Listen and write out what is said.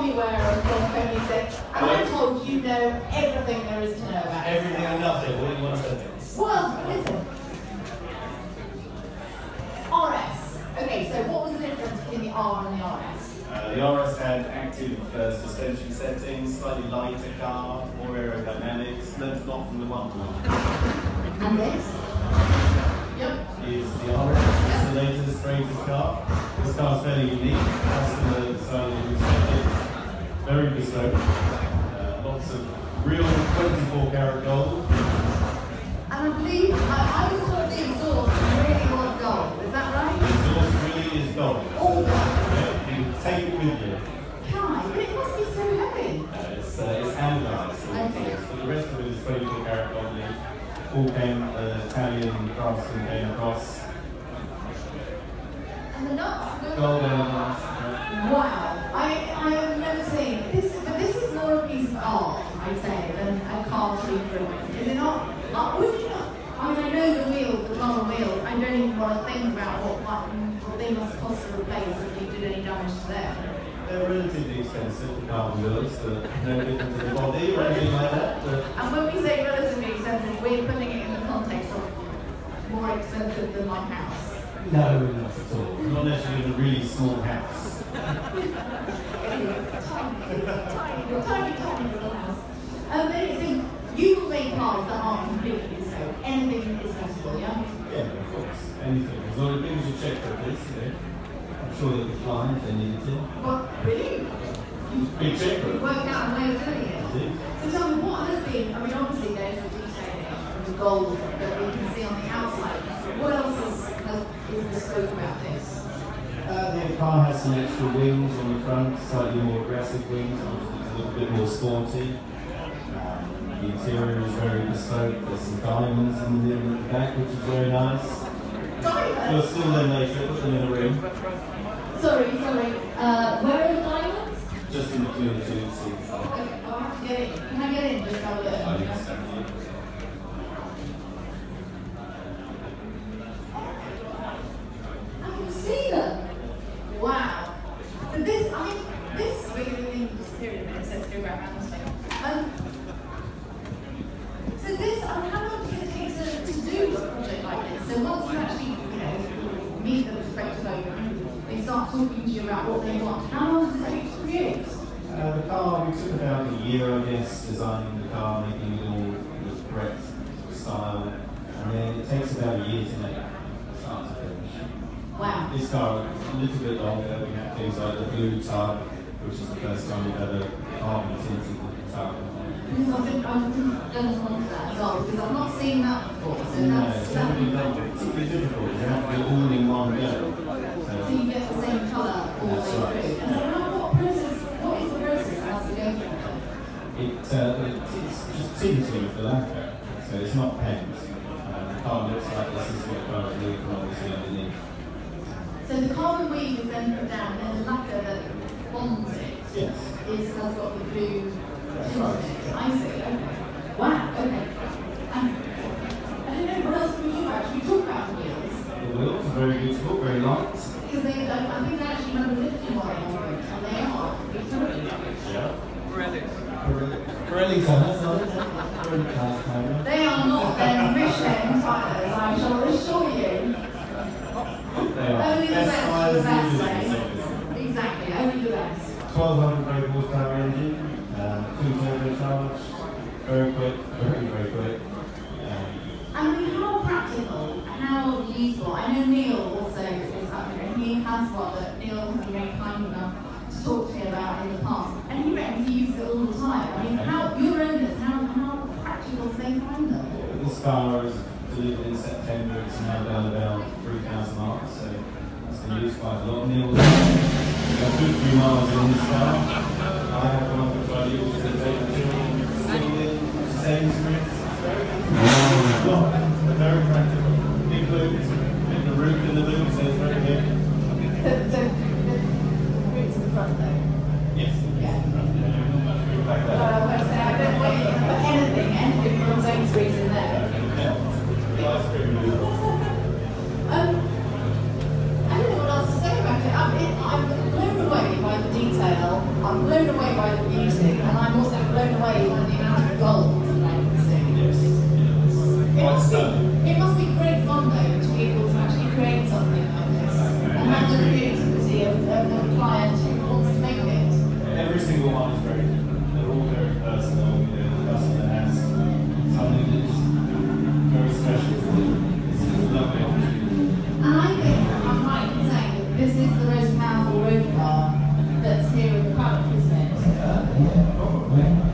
it is Tommy Wareham from Koenigsegg, and I'm told you know everything there is to know about it. Everything and nothing. What do you want to say? Well, listen. RS. Okay, so what was the difference between the R and the RS? Uh, the RS had active uh, suspension settings, slightly lighter car, more aerodynamics, learned a lot from the one And this? Yep. is the RS. It's the latest, greatest car. This car's fairly unique. Customer decided to respect it. Very bespoke. Uh, lots of real 24 karat gold. And I believe, I, I was told the exhaust really was gold. Is that right? The exhaust really is gold. All gold. Yeah, you can take it with you. Kai, but it must be so heavy. Uh, it's, uh, it's anodized. Okay. So the rest of it is 24 karat gold. leaf. All came, uh, Italian craftsman came across. And the nuts Gold anodized. yeah. Wow, I, I have never seen this, but this is more a piece of art, I'd say, than driven. Is it not? Would you not? I mean, I know the wheels, the car wheels. I don't even want to think about what, what, they must cost to replace if you did any damage to them. They're relatively expensive, carbon wheels, but no different to the body or anything like that. But And when we say relatively expensive, we're putting it in the context of more expensive than my house. no, not at all. Not necessarily in a really small house. Tiny, tiny, tiny, tiny little house. Um, but it's, Anything is possible, yeah? Yeah, of course. Anything. As long as things check for this, know. I'm sure they could fly if they needed to. What, really? Big check We worked out a way of doing it. So tell me, what has been, I mean, obviously there's the detailing and the gold that we can see on the outside. What else is, has, is bespoke about this? Uh, the car has some extra wings on the front, slightly more aggressive wings, a little bit more sporty. The interior is very bespoke. There's some diamonds in the middle at the back, which is very nice. You'll see them later, put them in a room. Sorry, sorry. Uh, where are the diamonds? Just in the two seats. Okay, I'll have to get in. Can I get in? Just have a look. I can see them. Wow. But this, I mean, this really, really just period a minute, so let's go back around this way. Um, so this, I mean, how long does it take to, to do a project like this? So once you actually, you know, meet the prospective owner, they start talking to you about what they want. How long does it take to create? Uh, the car, we took about a year, I guess, designing the car, making it all the correct style, and then it takes about a year to make start to finish. Wow. This car, a little bit longer, we have things like the blue tub, which is the first time we've ever carbon tinted the tub. Because been, I've been going to that as well, because I've not seen that before. So No, that's, it's that been done, it's a bit difficult, you have to do all in one go. So So, you get the same colour all the That's way right. through. And so now what process, what is the process as you go through it? it, uh, it, it's just tinting with the lacquer, so it's not paint. Uh, the car looks like this is what the car is underneath. So the carbon weave is then put down, and the lacquer that bonds it yes. is has got the blue. That's right. I see. Okay. Wow. Okay. Um, I don't know what else we talk about. Should we talk about wheels? The wheels are very beautiful, very light. Because they, I think they actually remember lifting one and they are. Yeah. Pirelli. Pirelli cars, Pirelli cars, I? This car was delivered in September. It's now down about 3,000 miles, so it's been used quite a lot. Neil, a good few miles on this car. I have one for Claudia, to is a Sainsbury's. This is the most powerful robot that's here in the product isn't it?